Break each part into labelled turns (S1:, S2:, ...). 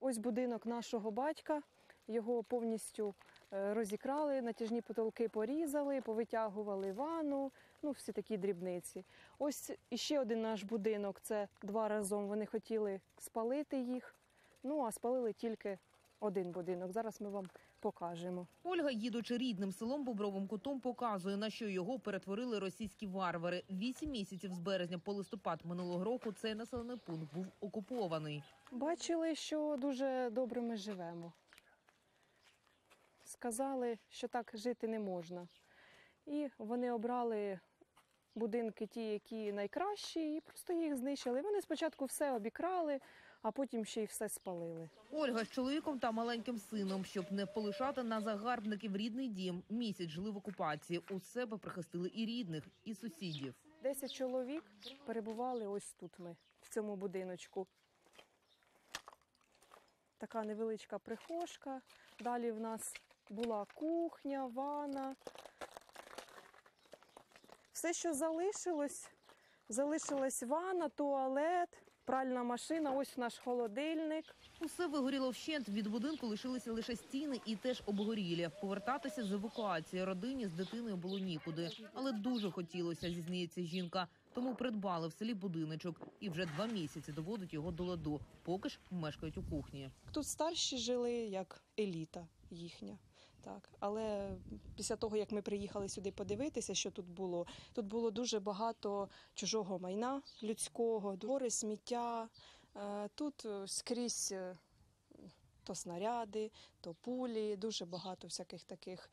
S1: Ось будинок нашого батька. Його повністю е, розікрали, натяжні потолки порізали, повитягували ванну, ну всі такі дрібниці. Ось іще один наш будинок. Це два разом. Вони хотіли спалити їх. Ну а спалили тільки один будинок. Зараз ми вам покажемо.
S2: Ольга, їдучи рідним селом Бобровим Кутом, показує, на що його перетворили російські варвари. Вісім місяців з березня по листопад минулого року цей населений пункт був окупований.
S1: Бачили, що дуже добре ми живемо. Сказали, що так жити не можна. І вони обрали будинки, ті, які найкращі, і просто їх знищили. Вони спочатку все обікрали, а потім ще й все спалили.
S2: Ольга з чоловіком та маленьким сином, щоб не полишати на загарбників рідний дім. Місяць жили в окупації. У себе прихистили і рідних, і сусідів.
S1: Десять чоловік перебували ось тут ми, в цьому будиночку. Така невеличка прихожка. Далі в нас була кухня, ванна. Все, що залишилось, залишилась ванна, туалет, пральна машина, ось наш холодильник.
S2: Усе вигоріло вщент. Від будинку лишилися лише стіни і теж обгорілі. Повертатися з евакуації родині з дитиною було нікуди, але дуже хотілося, зізнається жінка. Тому придбали в селі будиночок і вже два місяці доводить його до ладу. Поки ж мешкають у кухні.
S1: Тут старші жили як еліта їхня. Так, але після того, як ми приїхали сюди подивитися, що тут було, тут було дуже багато чужого майна людського, двори сміття. Е, Тут е, скрізь е, то снаряди, то пулі, дуже багато всяких таких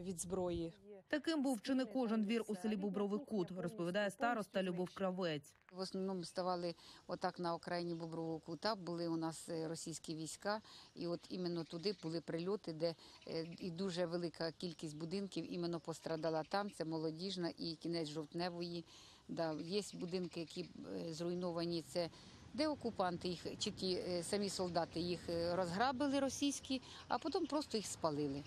S1: від зброї.
S2: Таким був чи не кожен двір у селі Бобровий Кут, розповідає староста Любов Кравець.
S3: В основному ставали отак на окраїні Бобрового кута. Були у нас е, російські війська, і от іменно туди були прильоти, де е, і дуже велика кількість будинків іменно пострадала там. Це молодіжна і кінець жовтневої. Да, є будинки, які е, зруйновані. Це де окупанти їх чи ті самі солдати їх розграбили російські, а потім просто їх спалили.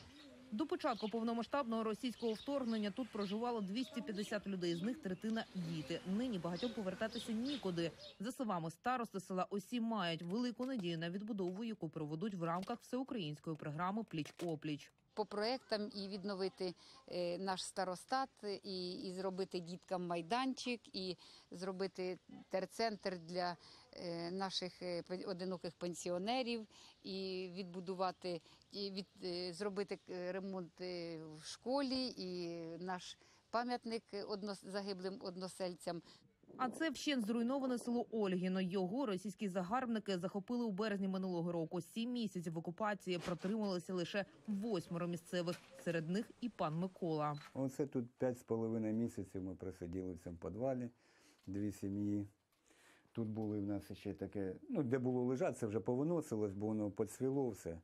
S2: До початку повномасштабного російського вторгнення тут проживало 250 людей, з них третина діти. Нині багатьом повертатися нікуди. За словами старости села, усі мають велику надію на відбудову, яку проведуть в рамках всеукраїнської програми Пліч опліч.
S3: По проектам і відновити е, наш старостат, і, і зробити діткам майданчик, і зробити терцентр для е, наших е, одиноких пенсіонерів, і відбудувати, і від, зробити ремонт в школі, і наш пам'ятник однос, загиблим односельцям.
S2: А це вщент зруйноване село Ольгіно. Його російські загарбники захопили у березні минулого року. Сім місяців в окупації протрималися лише восьмеро місцевих. Серед них і пан Микола.
S4: Оце тут п'ять з половиною місяців ми просиділи в цьому підвалі, дві сім'ї. Тут були в нас ще таке, ну, де було лежати, це вже повиносилось, бо воно поцвіло все.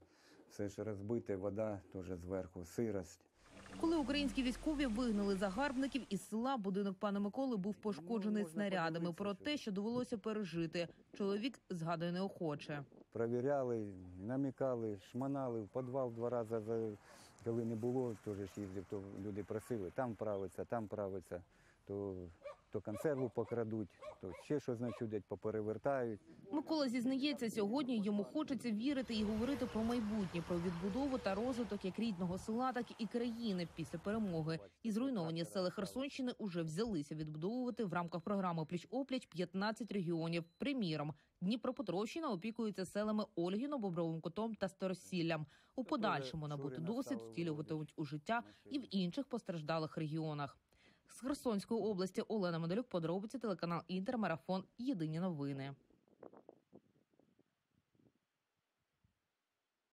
S4: Все ж розбите, вода теж зверху, сирость.
S2: Коли українські військові вигнали загарбників із села, будинок пана Миколи був пошкоджений снарядами. Про те, що довелося пережити, чоловік згадує неохоче.
S4: Провіряли, намікали, шманали, в підвал два рази, коли не було, теж їздив, то люди просили, там правиться, там правиться, то, то консерву покрадуть, то ще щось начудять, поперевертають.
S2: Микола зізнається, сьогодні йому хочеться вірити і говорити про майбутнє, про відбудову та розвиток як рідного села, так і країни після перемоги. І зруйновані села Херсонщини уже взялися відбудовувати в рамках програми Пліч опліч 15 регіонів. Приміром, Дніпропетровщина опікується селами Ольгіно, Бобровим Котом та Старосіллям. У подальшому набути досвід втілюватимуть у життя і в інших постраждалих регіонах. З Херсонської області Олена Медалюк, подробиці телеканал Інтермарафон. Єдині новини.